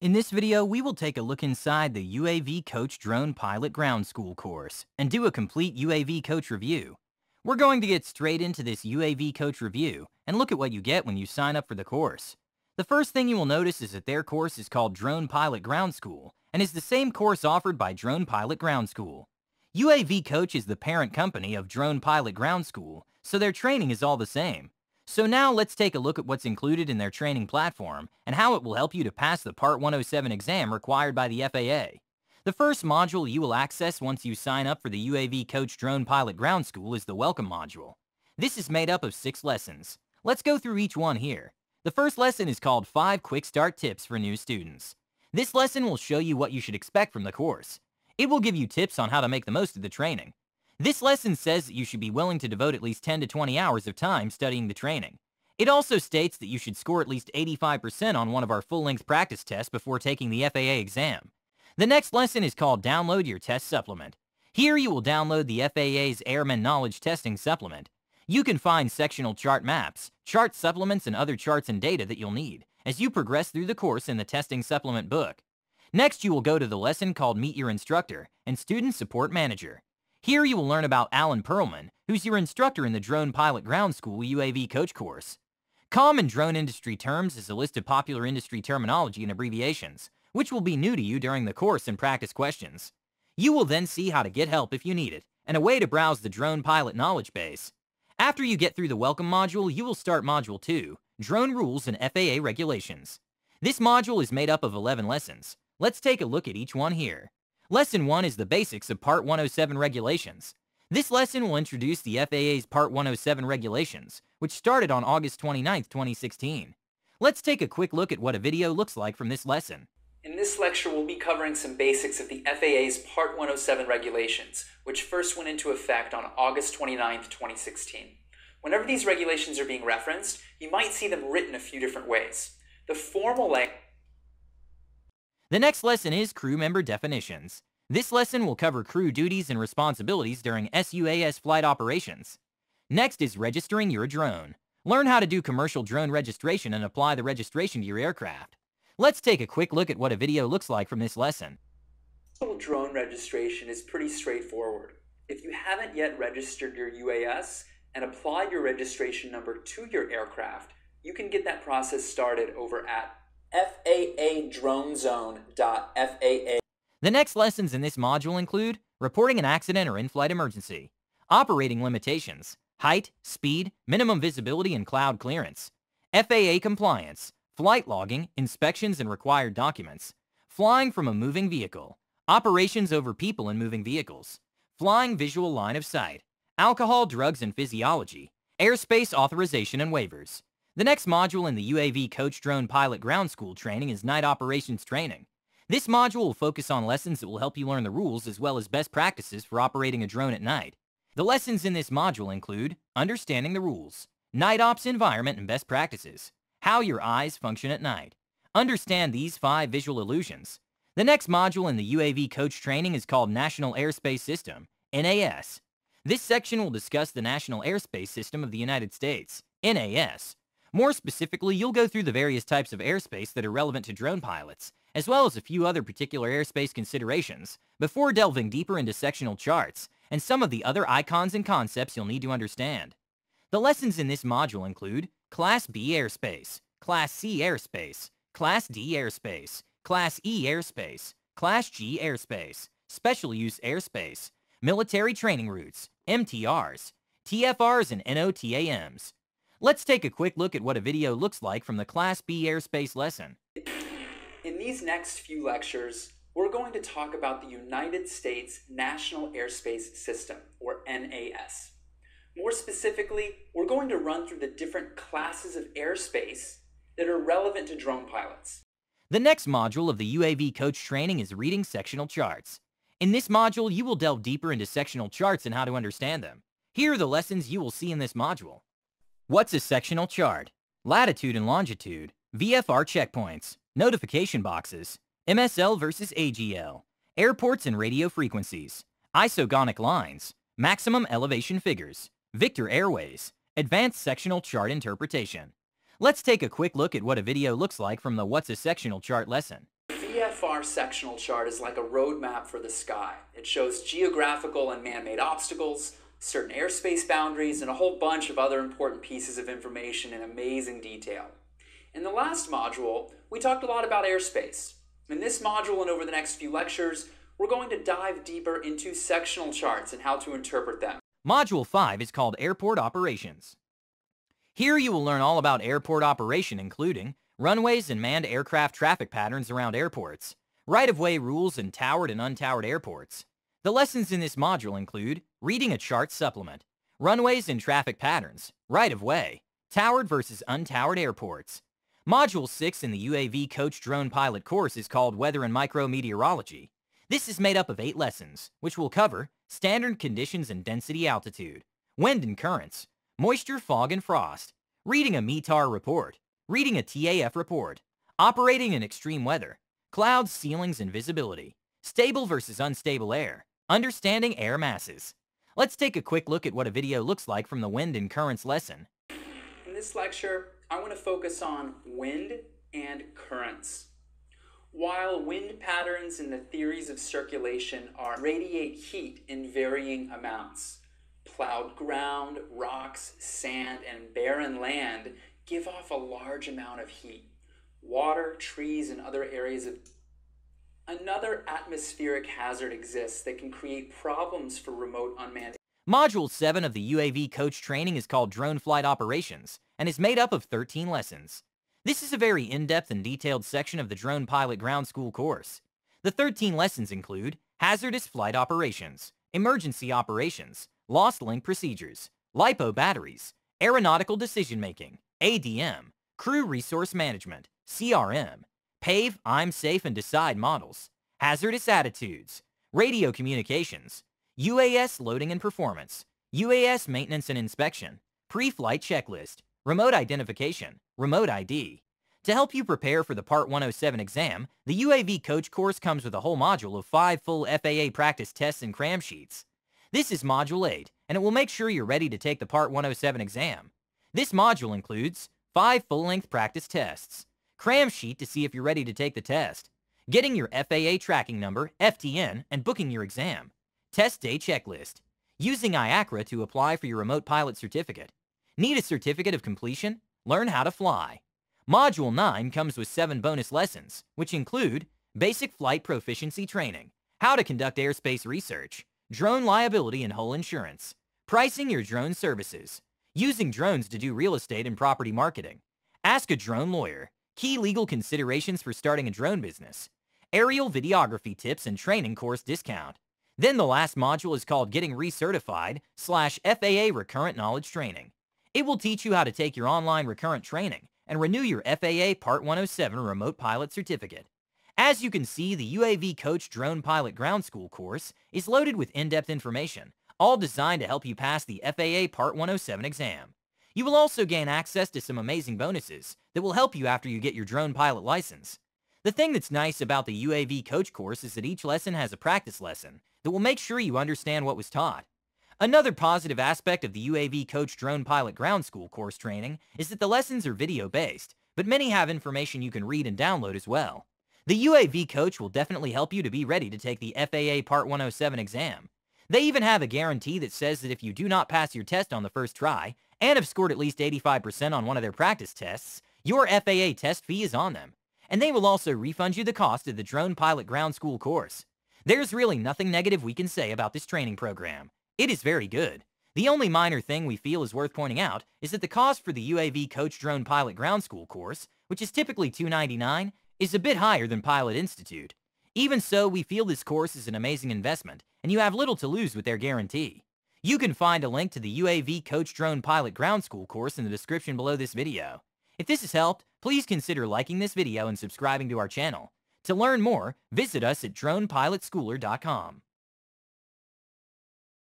In this video, we will take a look inside the UAV Coach Drone Pilot Ground School course and do a complete UAV Coach review. We're going to get straight into this UAV Coach review and look at what you get when you sign up for the course. The first thing you will notice is that their course is called Drone Pilot Ground School and is the same course offered by Drone Pilot Ground School. UAV Coach is the parent company of Drone Pilot Ground School, so their training is all the same. So now let's take a look at what's included in their training platform and how it will help you to pass the Part 107 exam required by the FAA. The first module you will access once you sign up for the UAV Coach Drone Pilot Ground School is the Welcome module. This is made up of six lessons. Let's go through each one here. The first lesson is called 5 Quick Start Tips for New Students. This lesson will show you what you should expect from the course. It will give you tips on how to make the most of the training. This lesson says that you should be willing to devote at least 10 to 20 hours of time studying the training. It also states that you should score at least 85% on one of our full-length practice tests before taking the FAA exam. The next lesson is called Download Your Test Supplement. Here you will download the FAA's Airman Knowledge Testing Supplement. You can find sectional chart maps, chart supplements, and other charts and data that you'll need as you progress through the course in the Testing Supplement book. Next, you will go to the lesson called Meet Your Instructor and Student Support Manager. Here you will learn about Alan Perlman, who's your instructor in the Drone Pilot Ground School UAV Coach course. Common drone industry terms is a list of popular industry terminology and abbreviations, which will be new to you during the course and practice questions. You will then see how to get help if you need it, and a way to browse the drone pilot knowledge base. After you get through the Welcome module, you will start Module 2, Drone Rules and FAA Regulations. This module is made up of 11 lessons. Let's take a look at each one here. Lesson 1 is the basics of Part 107 regulations. This lesson will introduce the FAA's Part 107 regulations, which started on August 29, 2016. Let's take a quick look at what a video looks like from this lesson. In this lecture, we'll be covering some basics of the FAA's Part 107 regulations, which first went into effect on August 29, 2016. Whenever these regulations are being referenced, you might see them written a few different ways. The formal language the next lesson is crew member definitions. This lesson will cover crew duties and responsibilities during SUAS flight operations. Next is registering your drone. Learn how to do commercial drone registration and apply the registration to your aircraft. Let's take a quick look at what a video looks like from this lesson. Drone registration is pretty straightforward. If you haven't yet registered your UAS and applied your registration number to your aircraft, you can get that process started over at FAADroneZone.FAA. The next lessons in this module include reporting an accident or in-flight emergency, operating limitations, height, speed, minimum visibility and cloud clearance, FAA compliance, flight logging, inspections and required documents, flying from a moving vehicle, operations over people in moving vehicles, flying visual line of sight, alcohol, drugs and physiology, airspace authorization and waivers, the next module in the UAV Coach Drone Pilot Ground School training is Night Operations Training. This module will focus on lessons that will help you learn the rules as well as best practices for operating a drone at night. The lessons in this module include Understanding the Rules, Night Ops Environment and Best Practices, How Your Eyes Function at Night. Understand these five visual illusions. The next module in the UAV Coach training is called National Airspace System, NAS. This section will discuss the National Airspace System of the United States, NAS, more specifically, you'll go through the various types of airspace that are relevant to drone pilots, as well as a few other particular airspace considerations, before delving deeper into sectional charts and some of the other icons and concepts you'll need to understand. The lessons in this module include Class B airspace, Class C airspace, Class D airspace, Class E airspace, Class G airspace, Special Use airspace, military training routes, MTRs, TFRs and NOTAMs, Let's take a quick look at what a video looks like from the Class B airspace lesson. In these next few lectures, we're going to talk about the United States National Airspace System, or NAS. More specifically, we're going to run through the different classes of airspace that are relevant to drone pilots. The next module of the UAV coach training is reading sectional charts. In this module, you will delve deeper into sectional charts and how to understand them. Here are the lessons you will see in this module. What's a sectional chart? Latitude and longitude, VFR checkpoints, notification boxes, MSL versus AGL, airports and radio frequencies, isogonic lines, maximum elevation figures, Victor Airways, advanced sectional chart interpretation. Let's take a quick look at what a video looks like from the What's a Sectional Chart lesson. VFR sectional chart is like a roadmap for the sky. It shows geographical and man-made obstacles, certain airspace boundaries, and a whole bunch of other important pieces of information in amazing detail. In the last module, we talked a lot about airspace. In this module and over the next few lectures, we're going to dive deeper into sectional charts and how to interpret them. Module 5 is called Airport Operations. Here you will learn all about airport operation including runways and manned aircraft traffic patterns around airports, right-of-way rules in towered and untowered airports. The lessons in this module include reading a chart supplement, runways and traffic patterns, right-of-way, towered versus untowered airports. Module 6 in the UAV Coach Drone Pilot course is called Weather and Micrometeorology. This is made up of eight lessons, which will cover standard conditions and density altitude, wind and currents, moisture, fog, and frost, reading a METAR report, reading a TAF report, operating in extreme weather, clouds, ceilings, and visibility, stable versus unstable air, understanding air masses. Let's take a quick look at what a video looks like from the wind and currents lesson. In this lecture, I want to focus on wind and currents. While wind patterns and the theories of circulation are radiate heat in varying amounts, plowed ground, rocks, sand, and barren land give off a large amount of heat. Water, trees, and other areas of another atmospheric hazard exists that can create problems for remote unmanned. Module 7 of the UAV coach training is called Drone Flight Operations and is made up of 13 lessons. This is a very in-depth and detailed section of the Drone Pilot Ground School course. The 13 lessons include hazardous flight operations, emergency operations, lost link procedures, LiPo batteries, aeronautical decision-making, ADM, Crew Resource Management, CRM, PAVE, I'm Safe and Decide models, hazardous attitudes, radio communications, UAS loading and performance, UAS maintenance and inspection, pre-flight checklist, remote identification, remote ID. To help you prepare for the Part 107 exam, the UAV Coach course comes with a whole module of five full FAA practice tests and cram sheets. This is Module 8, and it will make sure you're ready to take the Part 107 exam. This module includes five full-length practice tests, cram sheet to see if you're ready to take the test, getting your FAA tracking number, FTN, and booking your exam, test day checklist, using IACRA to apply for your remote pilot certificate. Need a certificate of completion? Learn how to fly. Module 9 comes with seven bonus lessons, which include basic flight proficiency training, how to conduct airspace research, drone liability and hull insurance, pricing your drone services, Using drones to do real estate and property marketing. Ask a drone lawyer. Key legal considerations for starting a drone business. Aerial videography tips and training course discount. Then the last module is called Getting Recertified slash FAA Recurrent Knowledge Training. It will teach you how to take your online recurrent training and renew your FAA Part 107 Remote Pilot Certificate. As you can see, the UAV Coach Drone Pilot Ground School course is loaded with in-depth information all designed to help you pass the FAA Part 107 exam. You will also gain access to some amazing bonuses that will help you after you get your drone pilot license. The thing that's nice about the UAV coach course is that each lesson has a practice lesson that will make sure you understand what was taught. Another positive aspect of the UAV Coach Drone Pilot Ground School course training is that the lessons are video-based, but many have information you can read and download as well. The UAV Coach will definitely help you to be ready to take the FAA Part 107 exam. They even have a guarantee that says that if you do not pass your test on the first try, and have scored at least 85% on one of their practice tests, your FAA test fee is on them. And they will also refund you the cost of the Drone Pilot Ground School course. There's really nothing negative we can say about this training program. It is very good. The only minor thing we feel is worth pointing out is that the cost for the UAV Coach Drone Pilot Ground School course, which is typically 299, is a bit higher than Pilot Institute. Even so, we feel this course is an amazing investment, and you have little to lose with their guarantee. You can find a link to the UAV Coach Drone Pilot Ground School course in the description below this video. If this has helped, please consider liking this video and subscribing to our channel. To learn more, visit us at dronePilotSchooler.com.